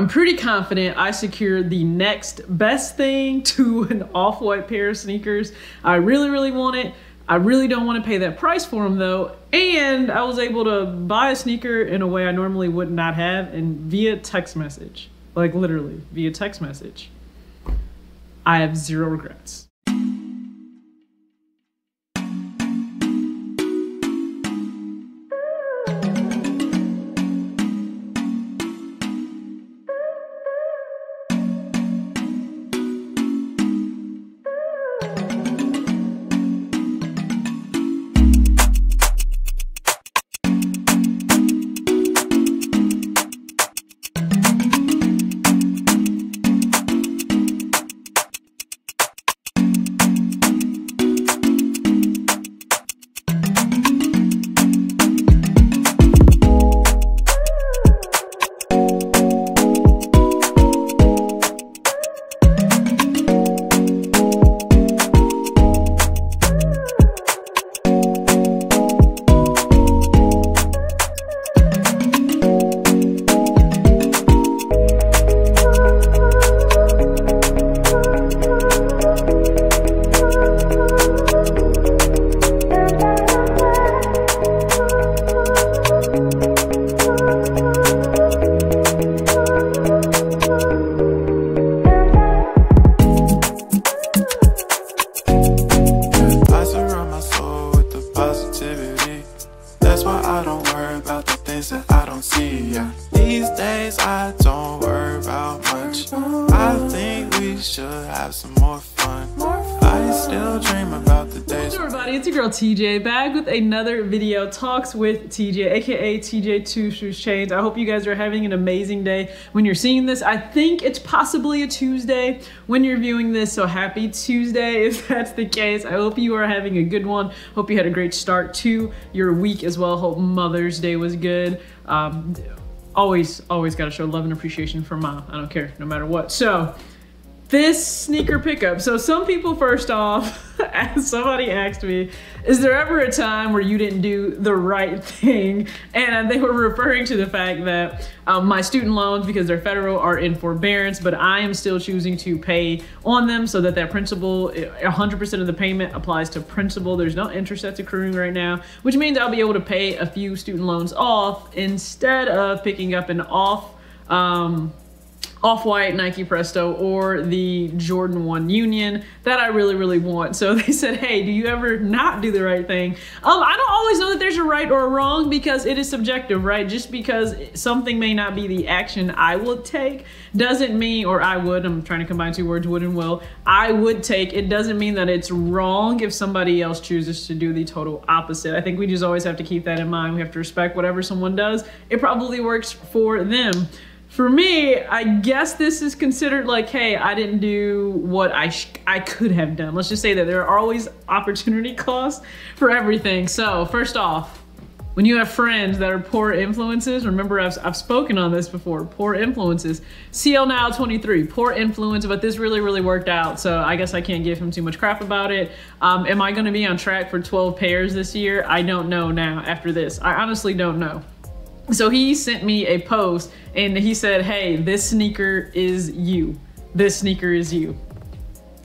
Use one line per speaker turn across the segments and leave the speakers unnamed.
I'm pretty confident I secured the next best thing to an off-white pair of sneakers. I really, really want it. I really don't want to pay that price for them though. And I was able to buy a sneaker in a way I normally would not have and via text message. Like literally via text message. I have zero regrets. TJ back with another video talks with TJ, aka TJ Two Shoes Chains. I hope you guys are having an amazing day when you're seeing this. I think it's possibly a Tuesday when you're viewing this, so happy Tuesday if that's the case. I hope you are having a good one. Hope you had a great start to your week as well. Hope Mother's Day was good. Um, always, always gotta show love and appreciation for mom. I don't care, no matter what. So, this sneaker pickup. So some people first off, somebody asked me, is there ever a time where you didn't do the right thing? And they were referring to the fact that um, my student loans, because they're federal, are in forbearance, but I am still choosing to pay on them so that that principal, 100% of the payment applies to principal. There's no interest that's accruing right now, which means I'll be able to pay a few student loans off instead of picking up an off, um, off-white Nike Presto or the Jordan 1 Union that I really, really want. So they said, hey, do you ever not do the right thing? Um, I don't always know that there's a right or a wrong because it is subjective, right? Just because something may not be the action I would take doesn't mean, or I would, I'm trying to combine two words, would and will, I would take, it doesn't mean that it's wrong if somebody else chooses to do the total opposite. I think we just always have to keep that in mind. We have to respect whatever someone does. It probably works for them. For me, I guess this is considered like, hey, I didn't do what I I could have done. Let's just say that there are always opportunity costs for everything. So first off, when you have friends that are poor influences, remember I've, I've spoken on this before, poor influences. CL Now 23, poor influence, but this really, really worked out. So I guess I can't give him too much crap about it. Um, am I gonna be on track for 12 pairs this year? I don't know now after this. I honestly don't know. So he sent me a post and he said, hey, this sneaker is you. This sneaker is you.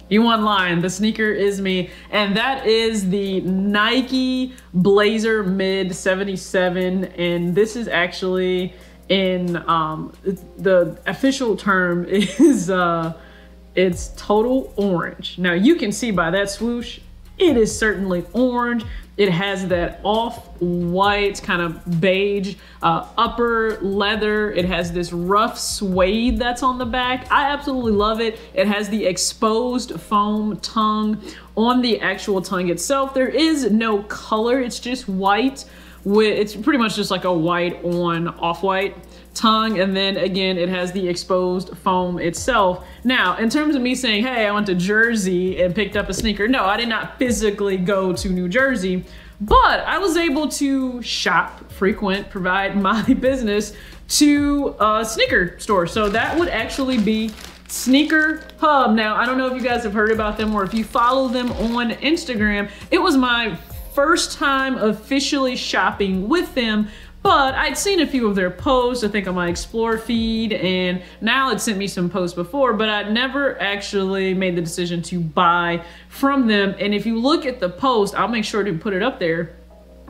You want line, the sneaker is me. And that is the Nike Blazer Mid 77. And this is actually in, um, the official term is, uh, it's total orange. Now you can see by that swoosh, it is certainly orange. It has that off-white kind of beige uh, upper leather. It has this rough suede that's on the back. I absolutely love it. It has the exposed foam tongue on the actual tongue itself. There is no color. It's just white. With, it's pretty much just like a white on off-white tongue and then again it has the exposed foam itself now in terms of me saying hey i went to jersey and picked up a sneaker no i did not physically go to new jersey but i was able to shop frequent provide my business to a sneaker store so that would actually be Sneaker Hubb. Now, I don't know if you guys have heard about them or if you follow them on Instagram. It was my first time officially shopping with them but I'd seen a few of their posts, I think on my Explore feed, and now it sent me some posts before, but I'd never actually made the decision to buy from them. And if you look at the post, I'll make sure to put it up there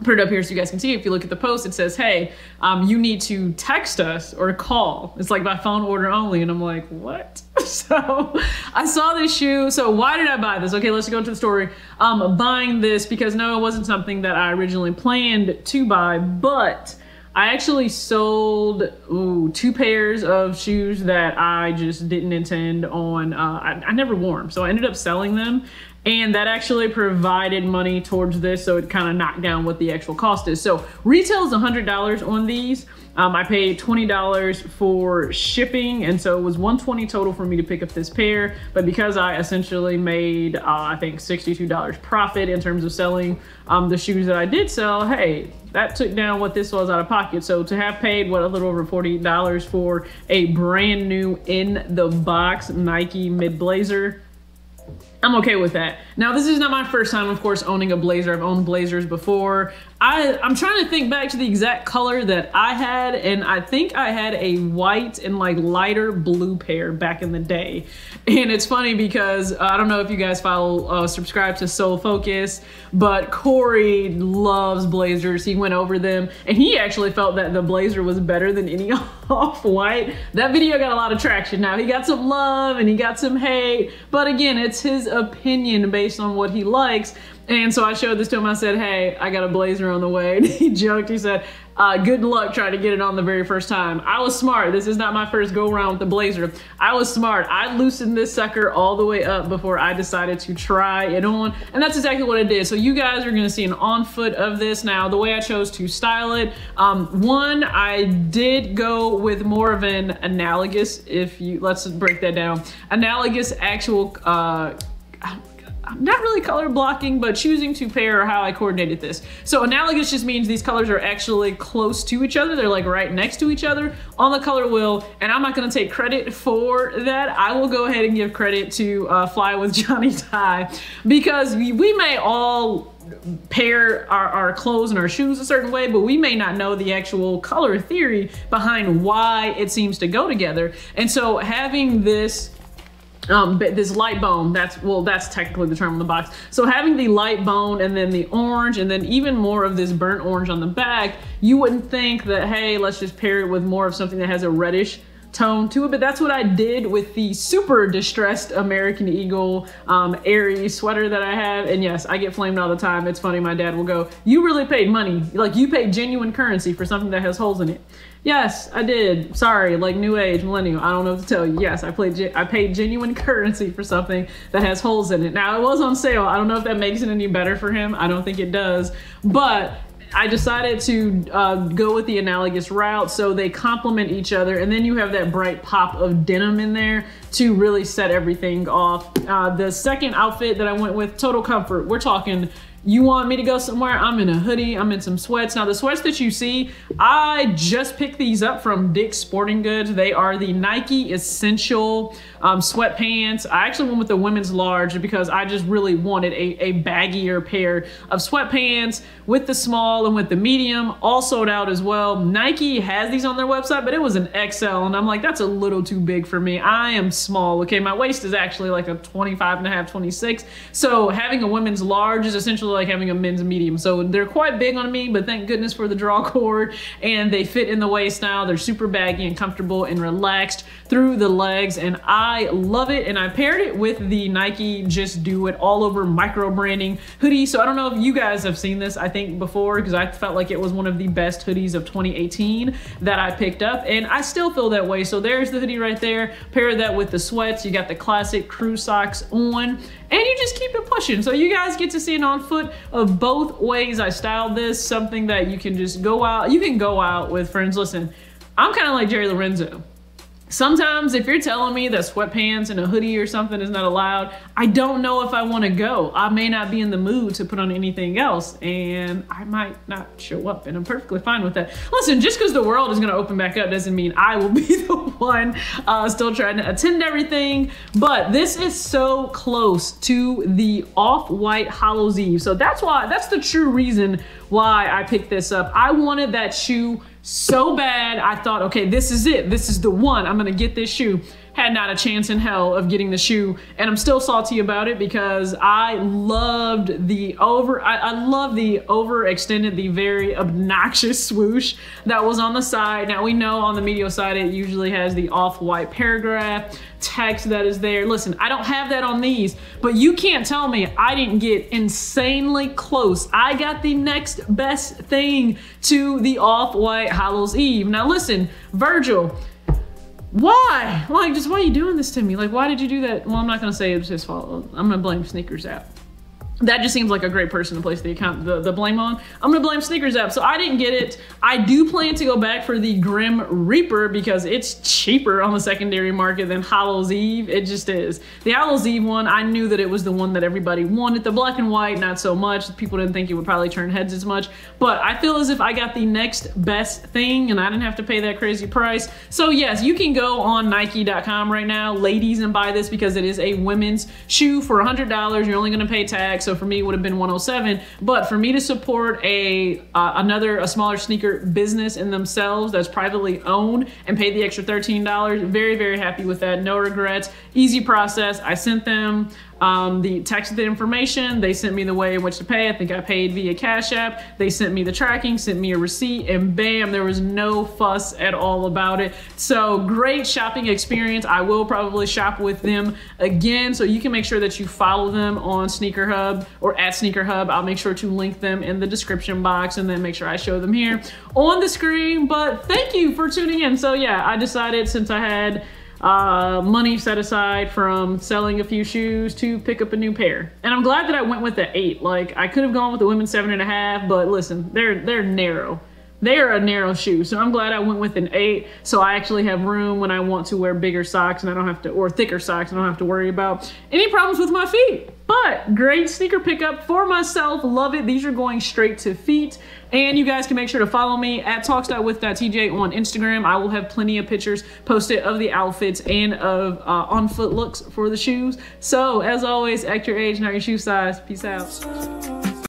put it up here so you guys can see. If you look at the post, it says, hey, um, you need to text us or call. It's like by phone order only. And I'm like, what? so I saw this shoe. So why did I buy this? Okay, let's go into the story. Um, buying this because no, it wasn't something that I originally planned to buy, but I actually sold ooh, two pairs of shoes that I just didn't intend on. Uh, I, I never wore them, so I ended up selling them and that actually provided money towards this so it kind of knocked down what the actual cost is. So retail is $100 on these. Um, I paid $20 for shipping and so it was 120 total for me to pick up this pair. But because I essentially made uh, I think $62 profit in terms of selling um, the shoes that I did sell hey that took down what this was out of pocket. So to have paid what a little over forty dollars for a brand new in the box Nike mid blazer I'm okay with that. Now, this is not my first time, of course, owning a blazer. I've owned blazers before. I, I'm trying to think back to the exact color that I had, and I think I had a white and like lighter blue pair back in the day. And it's funny because uh, I don't know if you guys follow, uh, subscribe to Sole Focus, but Corey loves blazers. He went over them, and he actually felt that the blazer was better than any off-white. That video got a lot of traction. Now, he got some love and he got some hate, but again, it's his opinion based on what he likes. And so I showed this to him. I said, hey, I got a blazer on the way. And he joked. He said, uh, good luck trying to get it on the very first time. I was smart. This is not my first go around with the blazer. I was smart. I loosened this sucker all the way up before I decided to try it on. And that's exactly what I did. So you guys are gonna see an on foot of this. Now, the way I chose to style it, um, one, I did go with more of an analogous, if you, let's break that down, analogous actual, uh, not really color blocking, but choosing to pair how I coordinated this. So analogous just means these colors are actually close to each other. They're like right next to each other on the color wheel. And I'm not gonna take credit for that. I will go ahead and give credit to uh, Fly with Johnny Ty because we, we may all pair our, our clothes and our shoes a certain way, but we may not know the actual color theory behind why it seems to go together. And so having this um, this light bone, that's, well, that's technically the term on the box. So having the light bone and then the orange and then even more of this burnt orange on the back, you wouldn't think that, hey, let's just pair it with more of something that has a reddish tone to it, but that's what I did with the super distressed American Eagle um, Aerie sweater that I have. And yes, I get flamed all the time. It's funny, my dad will go, you really paid money. Like you paid genuine currency for something that has holes in it. Yes, I did. Sorry, like new age, millennial. I don't know what to tell you. Yes, I played. I paid genuine currency for something that has holes in it. Now it was on sale. I don't know if that makes it any better for him. I don't think it does. But I decided to uh, go with the analogous route so they complement each other and then you have that bright pop of denim in there to really set everything off. Uh, the second outfit that I went with, Total Comfort, we're talking you want me to go somewhere? I'm in a hoodie, I'm in some sweats. Now the sweats that you see, I just picked these up from Dick's Sporting Goods. They are the Nike Essential um, sweatpants. I actually went with the women's large because I just really wanted a, a baggier pair of sweatpants with the small and with the medium, all sold out as well. Nike has these on their website, but it was an XL and I'm like, that's a little too big for me. I am small, okay? My waist is actually like a 25 and a half, 26. So having a women's large is essentially like having a men's medium. So they're quite big on me, but thank goodness for the draw cord and they fit in the waist now. They're super baggy and comfortable and relaxed through the legs and I love it and I paired it with the Nike Just Do It all over micro branding hoodie. So I don't know if you guys have seen this, I think before, because I felt like it was one of the best hoodies of 2018 that I picked up and I still feel that way. So there's the hoodie right there. Pair that with the sweats. You got the classic crew socks on and you just keep it pushing. So you guys get to see an on foot of both ways I styled this, something that you can just go out, you can go out with friends. Listen, I'm kind of like Jerry Lorenzo. Sometimes if you're telling me that sweatpants and a hoodie or something is not allowed, I don't know if I want to go. I may not be in the mood to put on anything else and I might not show up and I'm perfectly fine with that. Listen, just because the world is going to open back up doesn't mean I will be the one uh, still trying to attend everything. But this is so close to the off-white Hallows Eve. So that's why, that's the true reason why I picked this up. I wanted that shoe so bad. I thought, okay, this is it. This is the one. I'm gonna get this shoe had not a chance in hell of getting the shoe. And I'm still salty about it because I loved the over, I, I love the overextended, the very obnoxious swoosh that was on the side. Now we know on the medial side, it usually has the off-white paragraph text that is there. Listen, I don't have that on these, but you can't tell me I didn't get insanely close. I got the next best thing to the off-white Hallows Eve. Now listen, Virgil, why? Like, just why are you doing this to me? Like, why did you do that? Well, I'm not gonna say it was his fault. I'm gonna blame SNKRS app that just seems like a great person to place the account the, the blame on. I'm gonna blame SNKRS app. So I didn't get it. I do plan to go back for the Grim Reaper because it's cheaper on the secondary market than Hallows Eve. It just is. The Hallows Eve one, I knew that it was the one that everybody wanted. The black and white, not so much. People didn't think it would probably turn heads as much. But I feel as if I got the next best thing and I didn't have to pay that crazy price. So yes, you can go on Nike.com right now, ladies, and buy this because it is a women's shoe for $100. You're only gonna pay tax so for me, it would have been 107. But for me to support a uh, another a smaller sneaker business in themselves that's privately owned and pay the extra $13, very very happy with that. No regrets. Easy process. I sent them um, the text the information. They sent me the way in which to pay. I think I paid via Cash App. They sent me the tracking, sent me a receipt, and bam, there was no fuss at all about it. So great shopping experience. I will probably shop with them again. So you can make sure that you follow them on Sneaker Hubb or at Sneaker Hubb. I'll make sure to link them in the description box and then make sure I show them here on the screen. But thank you for tuning in. So yeah, I decided since I had uh, money set aside from selling a few shoes to pick up a new pair. And I'm glad that I went with the eight. Like I could have gone with the women's seven and a half, but listen, they're they're narrow. They are a narrow shoe, so I'm glad I went with an eight. So I actually have room when I want to wear bigger socks, and I don't have to, or thicker socks, and I don't have to worry about any problems with my feet. But great sneaker pickup for myself. Love it. These are going straight to feet. And you guys can make sure to follow me at talks.with.tj on Instagram. I will have plenty of pictures posted of the outfits and of uh, on foot looks for the shoes. So as always, act your age, not your shoe size. Peace out.